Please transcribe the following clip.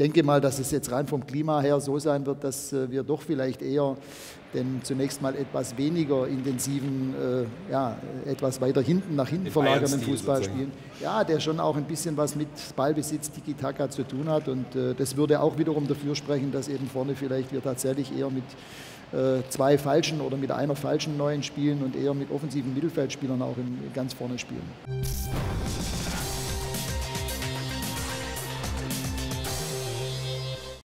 denke mal, dass es jetzt rein vom Klima her so sein wird, dass äh, wir doch vielleicht eher den zunächst mal etwas weniger intensiven, äh, ja, etwas weiter hinten nach hinten verlagernden Fußball spielen. Ja, der schon auch ein bisschen was mit Ballbesitz, Tiki-Taka zu tun hat und äh, das würde auch wiederum dafür sprechen, dass eben vorne vielleicht wir tatsächlich eher mit äh, zwei falschen oder mit einer falschen neuen spielen und eher mit offensiven Mittelfeldspielern auch im, ganz vorne spielen.